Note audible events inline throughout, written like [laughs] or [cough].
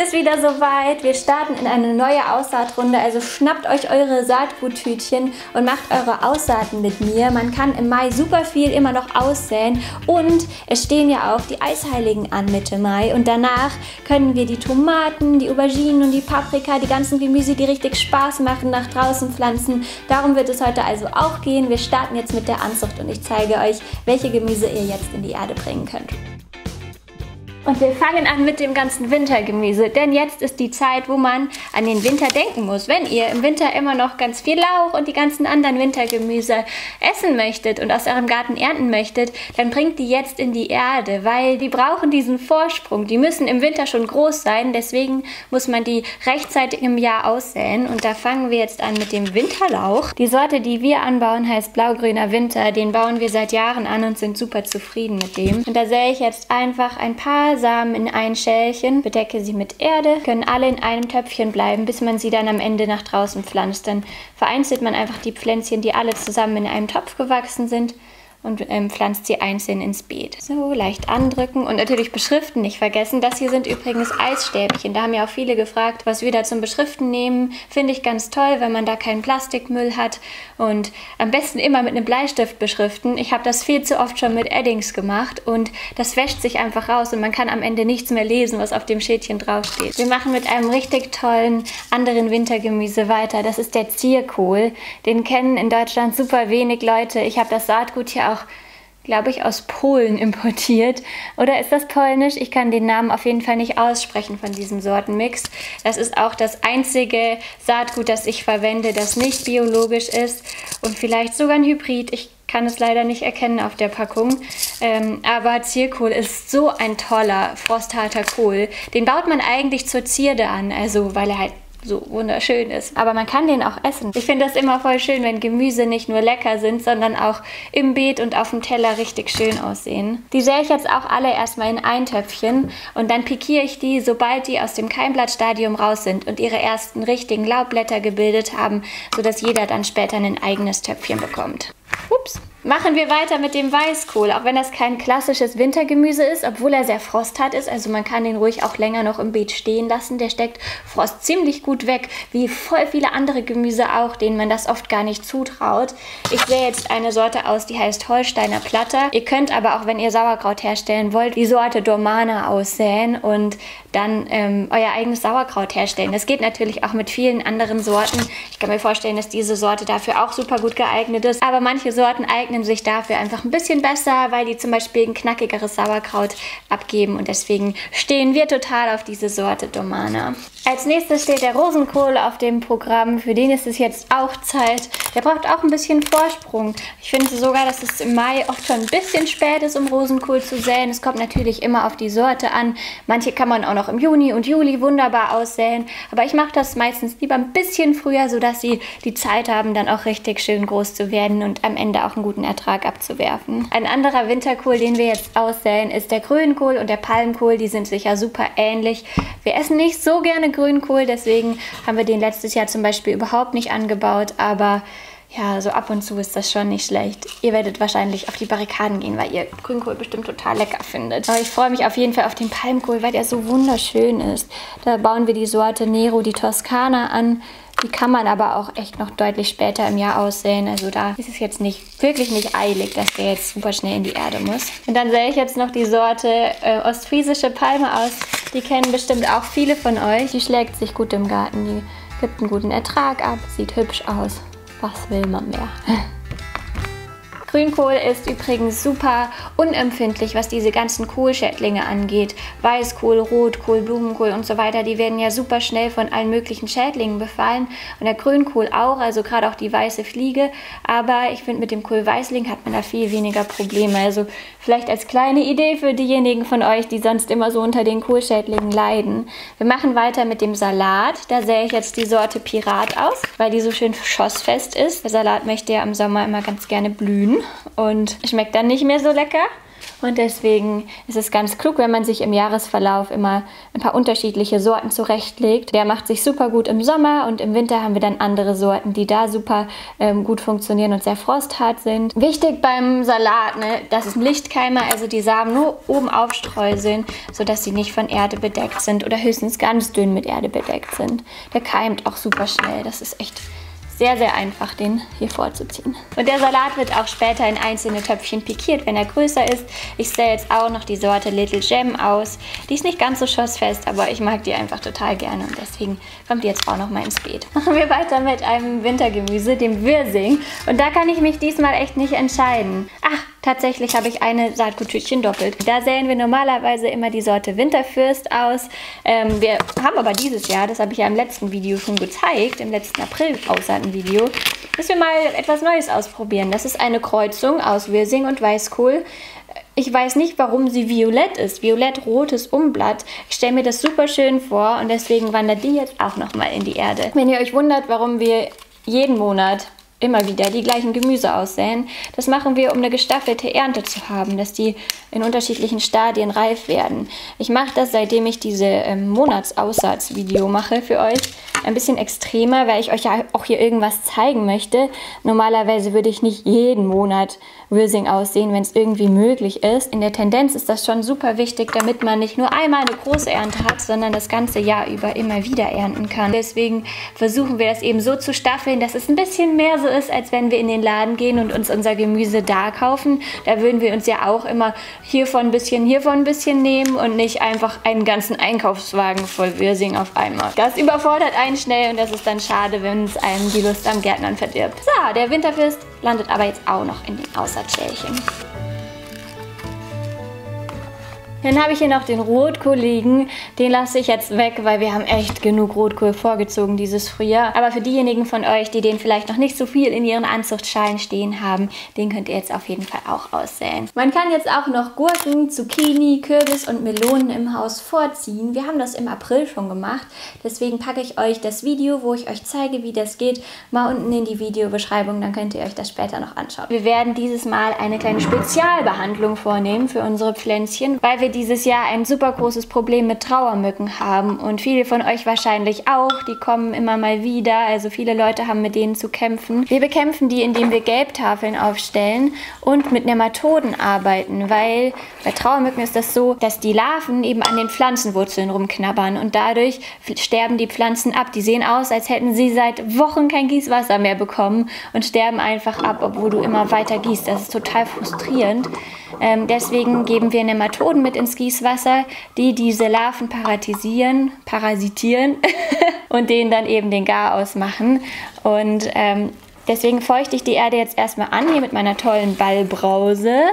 Es ist wieder soweit. Wir starten in eine neue Aussaatrunde. Also schnappt euch eure Saatguttütchen und macht eure Aussaaten mit mir. Man kann im Mai super viel immer noch aussäen. Und es stehen ja auch die Eisheiligen an Mitte Mai. Und danach können wir die Tomaten, die Auberginen und die Paprika, die ganzen Gemüse, die richtig Spaß machen, nach draußen pflanzen. Darum wird es heute also auch gehen. Wir starten jetzt mit der Anzucht und ich zeige euch, welche Gemüse ihr jetzt in die Erde bringen könnt. Und wir fangen an mit dem ganzen Wintergemüse, denn jetzt ist die Zeit, wo man an den Winter denken muss. Wenn ihr im Winter immer noch ganz viel Lauch und die ganzen anderen Wintergemüse essen möchtet und aus eurem Garten ernten möchtet, dann bringt die jetzt in die Erde, weil die brauchen diesen Vorsprung. Die müssen im Winter schon groß sein, deswegen muss man die rechtzeitig im Jahr aussäen. Und da fangen wir jetzt an mit dem Winterlauch. Die Sorte, die wir anbauen, heißt blaugrüner Winter. Den bauen wir seit Jahren an und sind super zufrieden mit dem. Und da sähe ich jetzt einfach ein paar Samen in ein Schälchen, bedecke sie mit Erde, können alle in einem Töpfchen bleiben, bis man sie dann am Ende nach draußen pflanzt. Dann vereinzelt man einfach die Pflänzchen, die alle zusammen in einem Topf gewachsen sind und ähm, pflanzt sie einzeln ins Beet. So, leicht andrücken und natürlich beschriften nicht vergessen. Das hier sind übrigens Eisstäbchen. Da haben ja auch viele gefragt, was wir da zum Beschriften nehmen. Finde ich ganz toll, wenn man da keinen Plastikmüll hat und am besten immer mit einem Bleistift beschriften. Ich habe das viel zu oft schon mit Eddings gemacht und das wäscht sich einfach raus und man kann am Ende nichts mehr lesen, was auf dem Schädchen draufsteht. Wir machen mit einem richtig tollen anderen Wintergemüse weiter. Das ist der Zierkohl. Den kennen in Deutschland super wenig Leute. Ich habe das Saatgut hier auch, glaube ich, aus Polen importiert. Oder ist das polnisch? Ich kann den Namen auf jeden Fall nicht aussprechen von diesem Sortenmix. Das ist auch das einzige Saatgut, das ich verwende, das nicht biologisch ist und vielleicht sogar ein Hybrid. Ich kann es leider nicht erkennen auf der Packung. Ähm, aber Zierkohl ist so ein toller, frostharter Kohl. Den baut man eigentlich zur Zierde an, also weil er halt so wunderschön ist. Aber man kann den auch essen. Ich finde das immer voll schön, wenn Gemüse nicht nur lecker sind, sondern auch im Beet und auf dem Teller richtig schön aussehen. Die sähe ich jetzt auch alle erstmal in ein Töpfchen und dann pikiere ich die, sobald die aus dem Keimblattstadium raus sind und ihre ersten richtigen Laubblätter gebildet haben, sodass jeder dann später ein eigenes Töpfchen bekommt. Ups. Machen wir weiter mit dem Weißkohl, auch wenn das kein klassisches Wintergemüse ist, obwohl er sehr frosthart ist. Also man kann den ruhig auch länger noch im Beet stehen lassen. Der steckt Frost ziemlich gut weg, wie voll viele andere Gemüse auch, denen man das oft gar nicht zutraut. Ich wähle jetzt eine Sorte aus, die heißt Holsteiner Platter. Ihr könnt aber auch, wenn ihr Sauerkraut herstellen wollt, die Sorte Dormana aussäen und dann ähm, euer eigenes Sauerkraut herstellen. Das geht natürlich auch mit vielen anderen Sorten. Ich kann mir vorstellen, dass diese Sorte dafür auch super gut geeignet ist. Aber manche Sorten eignen sich dafür einfach ein bisschen besser, weil die zum Beispiel ein knackigeres Sauerkraut abgeben. Und deswegen stehen wir total auf diese Sorte Domana. Als nächstes steht der Rosenkohl auf dem Programm. Für den ist es jetzt auch Zeit. Der braucht auch ein bisschen Vorsprung. Ich finde sogar, dass es im Mai oft schon ein bisschen spät ist, um Rosenkohl zu säen. Es kommt natürlich immer auf die Sorte an. Manche kann man auch noch im Juni und Juli wunderbar aussäen. Aber ich mache das meistens lieber ein bisschen früher, sodass sie die Zeit haben, dann auch richtig schön groß zu werden und am Ende auch einen guten Ertrag abzuwerfen. Ein anderer Winterkohl, den wir jetzt aussäen, ist der Grünkohl und der Palmkohl. Die sind sicher super ähnlich. Wir essen nicht so gerne Grünkohl, deswegen haben wir den letztes Jahr zum Beispiel überhaupt nicht angebaut, aber ja, so ab und zu ist das schon nicht schlecht. Ihr werdet wahrscheinlich auf die Barrikaden gehen, weil ihr Grünkohl bestimmt total lecker findet. Aber ich freue mich auf jeden Fall auf den Palmkohl, weil der so wunderschön ist. Da bauen wir die Sorte Nero di Toscana an. Die kann man aber auch echt noch deutlich später im Jahr aussehen. Also da ist es jetzt nicht wirklich nicht eilig, dass der jetzt super schnell in die Erde muss. Und dann sähe ich jetzt noch die Sorte äh, ostfriesische Palme aus. Die kennen bestimmt auch viele von euch. Die schlägt sich gut im Garten. Die gibt einen guten Ertrag ab, sieht hübsch aus. Was will man mehr? [laughs] Grünkohl ist übrigens super unempfindlich, was diese ganzen Kohlschädlinge angeht. Weißkohl, Rotkohl, Blumenkohl und so weiter, die werden ja super schnell von allen möglichen Schädlingen befallen. Und der Grünkohl auch, also gerade auch die weiße Fliege. Aber ich finde, mit dem Kohlweißling hat man da viel weniger Probleme. Also vielleicht als kleine Idee für diejenigen von euch, die sonst immer so unter den Kohlschädlingen leiden. Wir machen weiter mit dem Salat. Da sähe ich jetzt die Sorte Pirat aus, weil die so schön schossfest ist. Der Salat möchte ja im Sommer immer ganz gerne blühen und schmeckt dann nicht mehr so lecker. Und deswegen ist es ganz klug, wenn man sich im Jahresverlauf immer ein paar unterschiedliche Sorten zurechtlegt. Der macht sich super gut im Sommer und im Winter haben wir dann andere Sorten, die da super ähm, gut funktionieren und sehr frosthart sind. Wichtig beim Salat, ne, das ist ein Lichtkeimer, also die Samen nur oben aufstreuseln, sodass sie nicht von Erde bedeckt sind oder höchstens ganz dünn mit Erde bedeckt sind. Der keimt auch super schnell, das ist echt sehr, sehr einfach, den hier vorzuziehen. Und der Salat wird auch später in einzelne Töpfchen pikiert, wenn er größer ist. Ich stelle jetzt auch noch die Sorte Little Gem aus. Die ist nicht ganz so schossfest, aber ich mag die einfach total gerne und deswegen kommt die jetzt auch noch mal ins Beet. [laughs] Machen wir weiter mit einem Wintergemüse, dem Wirsing. Und da kann ich mich diesmal echt nicht entscheiden. Ach, Tatsächlich habe ich eine Saatkutütchen doppelt. Da säen wir normalerweise immer die Sorte Winterfürst aus. Ähm, wir haben aber dieses Jahr, das habe ich ja im letzten Video schon gezeigt, im letzten April-Aussaaten-Video, dass wir mal etwas Neues ausprobieren. Das ist eine Kreuzung aus Wirsing und Weißkohl. Ich weiß nicht, warum sie violett ist. Violett-rotes Umblatt. Ich stelle mir das super schön vor und deswegen wandert die jetzt auch nochmal in die Erde. Wenn ihr euch wundert, warum wir jeden Monat immer wieder die gleichen Gemüse aussäen. Das machen wir, um eine gestaffelte Ernte zu haben, dass die in unterschiedlichen Stadien reif werden. Ich mache das, seitdem ich diese ähm, Monatsaussatzvideo mache für euch, ein bisschen extremer, weil ich euch ja auch hier irgendwas zeigen möchte. Normalerweise würde ich nicht jeden Monat Wirsing aussehen, wenn es irgendwie möglich ist. In der Tendenz ist das schon super wichtig, damit man nicht nur einmal eine große Ernte hat, sondern das ganze Jahr über immer wieder ernten kann. Deswegen versuchen wir das eben so zu staffeln, dass es ein bisschen mehr so ist, als wenn wir in den Laden gehen und uns unser Gemüse da kaufen. Da würden wir uns ja auch immer hiervon ein bisschen, hiervon ein bisschen nehmen und nicht einfach einen ganzen Einkaufswagen voll Wirsing auf einmal. Das überfordert einen schnell und das ist dann schade, wenn es einem die Lust am Gärtnern verdirbt. So, der Winterfürst landet aber jetzt auch noch in den Aussatzschälchen. Dann habe ich hier noch den Rotkohl liegen. Den lasse ich jetzt weg, weil wir haben echt genug Rotkohl vorgezogen dieses Frühjahr. Aber für diejenigen von euch, die den vielleicht noch nicht so viel in ihren Anzuchtschalen stehen haben, den könnt ihr jetzt auf jeden Fall auch aussäen. Man kann jetzt auch noch Gurken, Zucchini, Kürbis und Melonen im Haus vorziehen. Wir haben das im April schon gemacht. Deswegen packe ich euch das Video, wo ich euch zeige, wie das geht, mal unten in die Videobeschreibung. Dann könnt ihr euch das später noch anschauen. Wir werden dieses Mal eine kleine Spezialbehandlung vornehmen für unsere Pflänzchen, weil wir wir dieses Jahr ein super großes Problem mit Trauermücken haben und viele von euch wahrscheinlich auch. Die kommen immer mal wieder, also viele Leute haben mit denen zu kämpfen. Wir bekämpfen die, indem wir Gelbtafeln aufstellen und mit Nematoden arbeiten, weil bei Trauermücken ist das so, dass die Larven eben an den Pflanzenwurzeln rumknabbern und dadurch sterben die Pflanzen ab. Die sehen aus, als hätten sie seit Wochen kein Gießwasser mehr bekommen und sterben einfach ab, obwohl du immer weiter gießt. Das ist total frustrierend. Ähm, deswegen geben wir Nematoden mit ins Gießwasser, die diese Larven parasitieren, parasitieren [laughs] und denen dann eben den Gar ausmachen. Und ähm, deswegen feuchte ich die Erde jetzt erstmal an, hier mit meiner tollen Ballbrause.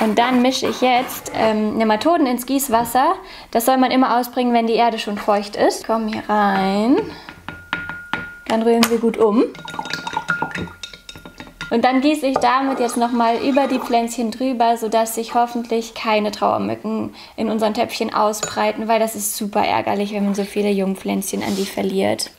Und dann mische ich jetzt ähm, Nematoden ins Gießwasser. Das soll man immer ausbringen, wenn die Erde schon feucht ist. Kommen hier rein. Dann rühren wir gut um. Und dann gieße ich damit jetzt nochmal über die Pflänzchen drüber, sodass sich hoffentlich keine Trauermücken in unseren Töpfchen ausbreiten, weil das ist super ärgerlich, wenn man so viele Jungpflänzchen an die verliert.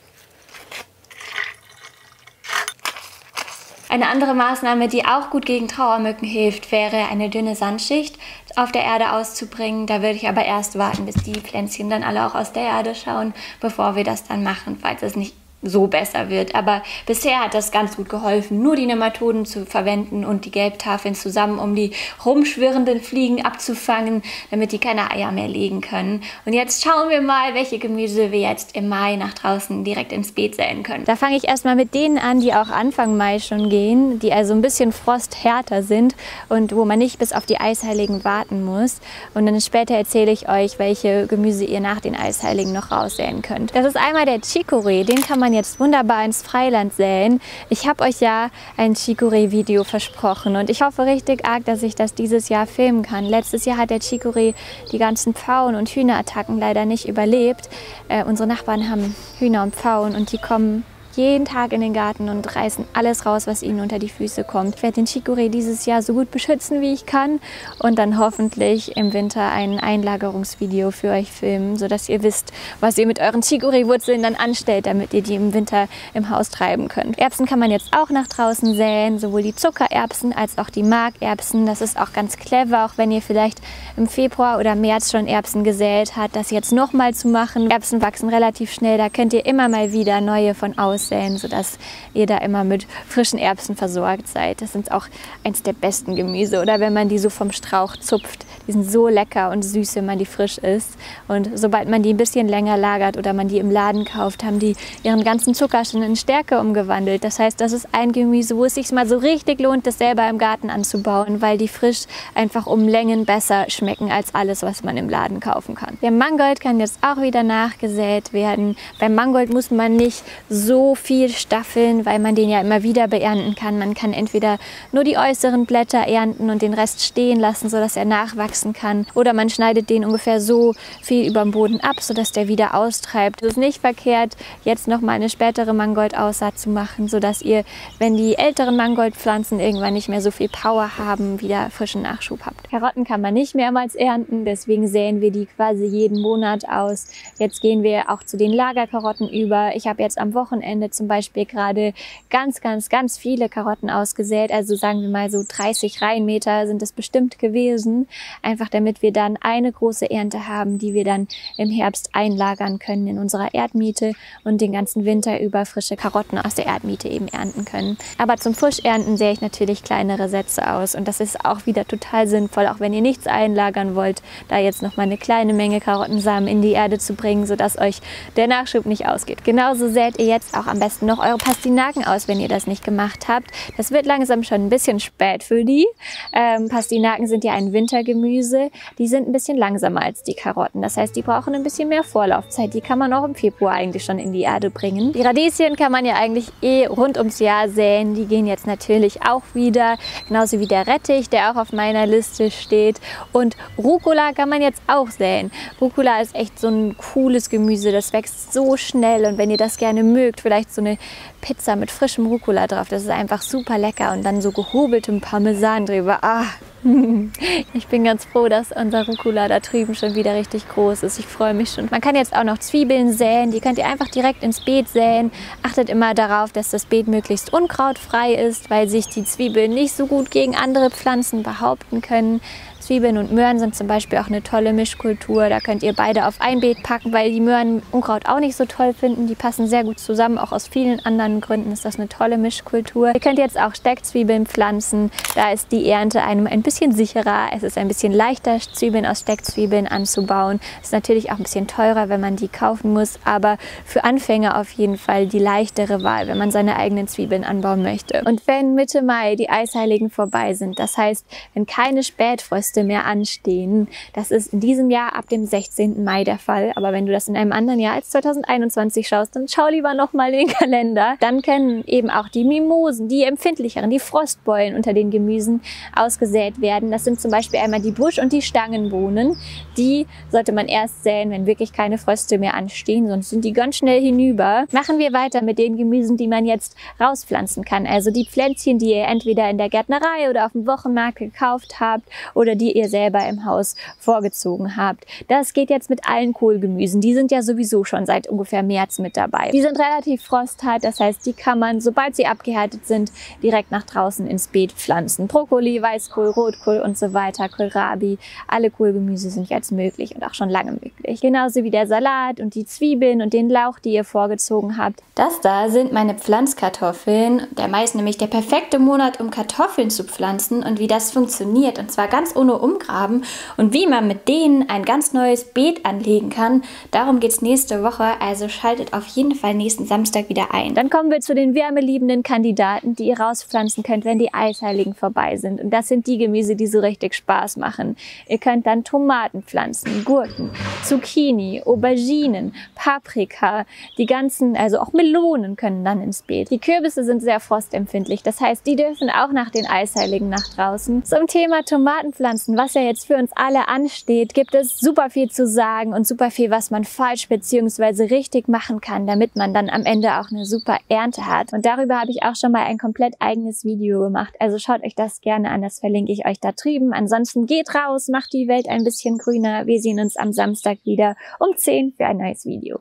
Eine andere Maßnahme, die auch gut gegen Trauermücken hilft, wäre eine dünne Sandschicht auf der Erde auszubringen. Da würde ich aber erst warten, bis die Pflänzchen dann alle auch aus der Erde schauen, bevor wir das dann machen, falls es nicht so besser wird. Aber bisher hat das ganz gut geholfen, nur die Nematoden zu verwenden und die Gelbtafeln zusammen, um die rumschwirrenden Fliegen abzufangen, damit die keine Eier mehr legen können. Und jetzt schauen wir mal, welche Gemüse wir jetzt im Mai nach draußen direkt ins Beet säen können. Da fange ich erstmal mit denen an, die auch Anfang Mai schon gehen, die also ein bisschen frosthärter sind und wo man nicht bis auf die Eisheiligen warten muss. Und dann später erzähle ich euch, welche Gemüse ihr nach den Eisheiligen noch raussäen könnt. Das ist einmal der Chicorée, den kann man jetzt wunderbar ins Freiland säen. Ich habe euch ja ein Chicorée-Video versprochen und ich hoffe richtig arg, dass ich das dieses Jahr filmen kann. Letztes Jahr hat der Chicorée die ganzen Pfauen- und Hühnerattacken leider nicht überlebt. Äh, unsere Nachbarn haben Hühner und Pfauen und die kommen jeden Tag in den Garten und reißen alles raus, was ihnen unter die Füße kommt. Ich werde den Chicorée dieses Jahr so gut beschützen, wie ich kann und dann hoffentlich im Winter ein Einlagerungsvideo für euch filmen, sodass ihr wisst, was ihr mit euren Chicorée-Wurzeln dann anstellt, damit ihr die im Winter im Haus treiben könnt. Erbsen kann man jetzt auch nach draußen säen, sowohl die Zuckererbsen als auch die Markerbsen. Das ist auch ganz clever, auch wenn ihr vielleicht im Februar oder März schon Erbsen gesät habt, das jetzt nochmal zu machen. Erbsen wachsen relativ schnell, da könnt ihr immer mal wieder neue von aussäen, sodass ihr da immer mit frischen Erbsen versorgt seid. Das sind auch eins der besten Gemüse. Oder wenn man die so vom Strauch zupft, die sind so lecker und süß, wenn man die frisch isst. Und sobald man die ein bisschen länger lagert oder man die im Laden kauft, haben die ihren ganzen Zucker schon in Stärke umgewandelt. Das heißt, das ist ein Gemüse, wo es sich mal so richtig lohnt, das selber im Garten anzubauen, weil die frisch einfach um Längen besser schmecken als alles, was man im Laden kaufen kann. Der Mangold kann jetzt auch wieder nachgesät werden. Beim Mangold muss man nicht so viel staffeln, weil man den ja immer wieder beernten kann. Man kann entweder nur die äußeren Blätter ernten und den Rest stehen lassen, sodass er nachwachsen kann. Oder man schneidet den ungefähr so viel über dem Boden ab, sodass der wieder austreibt. Es ist nicht verkehrt, jetzt noch mal eine spätere Mangoldaussaat zu machen, sodass ihr, wenn die älteren Mangoldpflanzen irgendwann nicht mehr so viel Power haben, wieder frischen Nachschub habt. Karotten kann man nicht mehrmals ernten, deswegen säen wir die quasi jeden Monat aus. Jetzt gehen wir auch zu den Lagerkarotten über. Ich habe jetzt am Wochenende zum Beispiel gerade ganz, ganz, ganz viele Karotten ausgesät. Also sagen wir mal so 30 Reihenmeter sind es bestimmt gewesen. Einfach damit wir dann eine große Ernte haben, die wir dann im Herbst einlagern können in unserer Erdmiete und den ganzen Winter über frische Karotten aus der Erdmiete eben ernten können. Aber zum Frischernten sähe ich natürlich kleinere Sätze aus und das ist auch wieder total sinnvoll, auch wenn ihr nichts einlagern wollt, da jetzt noch mal eine kleine Menge Karottensamen in die Erde zu bringen, sodass euch der Nachschub nicht ausgeht. Genauso sät ihr jetzt auch am besten noch eure Pastinaken aus, wenn ihr das nicht gemacht habt. Das wird langsam schon ein bisschen spät für die. Ähm, Pastinaken sind ja ein Wintergemüse. Die sind ein bisschen langsamer als die Karotten. Das heißt, die brauchen ein bisschen mehr Vorlaufzeit. Die kann man auch im Februar eigentlich schon in die Erde bringen. Die Radieschen kann man ja eigentlich eh rund ums Jahr säen. Die gehen jetzt natürlich auch wieder. Genauso wie der Rettich, der auch auf meiner Liste steht. Und Rucola kann man jetzt auch säen. Rucola ist echt so ein cooles Gemüse. Das wächst so schnell. Und wenn ihr das gerne mögt, vielleicht so eine Pizza mit frischem Rucola drauf. Das ist einfach super lecker. Und dann so gehobeltem Parmesan drüber. Ah, [laughs] ich bin ganz froh, dass unser Rucola da drüben schon wieder richtig groß ist. Ich freue mich schon. Man kann jetzt auch noch Zwiebeln säen. Die könnt ihr einfach direkt ins Beet säen. Achtet immer darauf, dass das Beet möglichst unkrautfrei ist, weil sich die Zwiebeln nicht so gut gegen andere Pflanzen behaupten können. Zwiebeln und Möhren sind zum Beispiel auch eine tolle Mischkultur. Da könnt ihr beide auf ein Beet packen, weil die Möhren Unkraut auch nicht so toll finden. Die passen sehr gut zusammen. Auch aus vielen anderen Gründen ist das eine tolle Mischkultur. Ihr könnt jetzt auch Steckzwiebeln pflanzen. Da ist die Ernte einem ein bisschen sicherer. Es ist ein bisschen leichter, Zwiebeln aus Steckzwiebeln anzubauen. Ist natürlich auch ein bisschen teurer, wenn man die kaufen muss. Aber für Anfänger auf jeden Fall die leichtere Wahl, wenn man seine eigenen Zwiebeln anbauen möchte. Und wenn Mitte Mai die Eisheiligen vorbei sind, das heißt, wenn keine Spätfröste Feste mehr anstehen. Das ist in diesem Jahr ab dem 16. Mai der Fall. Aber wenn du das in einem anderen Jahr als 2021 schaust, dann schau lieber nochmal den [laughs] Kalender. Dann können eben auch die Mimosen, die empfindlicheren, die Frostbeulen unter den Gemüsen ausgesät werden. Das sind zum Beispiel einmal die Busch- und die Stangenbohnen. Die sollte man erst säen, wenn wirklich keine Fröste mehr anstehen, sonst sind die ganz schnell hinüber. Machen wir weiter mit den Gemüsen, die man jetzt rauspflanzen kann. Also die Pflänzchen, die ihr entweder in der Gärtnerei oder auf dem Wochenmarkt gekauft habt oder die die ihr selber im Haus vorgezogen habt. Das geht jetzt mit allen Kohlgemüsen. Die sind ja sowieso schon seit ungefähr März mit dabei. Die sind relativ frosthart, das heißt, die kann man, sobald sie abgehärtet sind, direkt nach draußen ins Beet pflanzen. Brokkoli, Weißkohl, Rotkohl und so weiter, Kohlrabi, alle Kohlgemüse sind jetzt möglich und auch schon lange möglich. Genauso wie der Salat und die Zwiebeln und den Lauch, die ihr vorgezogen habt. Das da sind meine Pflanzkartoffeln. Der Mai ist nämlich der perfekte Monat, um Kartoffeln zu pflanzen und wie das funktioniert. Und zwar ganz ohne umgraben und wie man mit denen ein ganz neues Beet anlegen kann. Darum geht es nächste Woche, also schaltet auf jeden Fall nächsten Samstag wieder ein. Dann kommen wir zu den wärmeliebenden Kandidaten, die ihr rauspflanzen könnt, wenn die Eisheiligen vorbei sind. Und das sind die Gemüse, die so richtig Spaß machen. Ihr könnt dann Tomaten pflanzen, Gurken, Zucchini, Auberginen, Paprika, die ganzen, also auch Melonen können dann ins Beet. Die Kürbisse sind sehr frostempfindlich, das heißt, die dürfen auch nach den Eisheiligen nach draußen. Zum Thema Tomatenpflanzen draußen, was ja jetzt für uns alle ansteht, gibt es super viel zu sagen und super viel, was man falsch beziehungsweise richtig machen kann, damit man dann am Ende auch eine super Ernte hat. Und darüber habe ich auch schon mal ein komplett eigenes Video gemacht. Also schaut euch das gerne an, das verlinke ich euch da drüben. Ansonsten geht raus, macht die Welt ein bisschen grüner. Wir sehen uns am Samstag wieder um 10 für ein neues Video.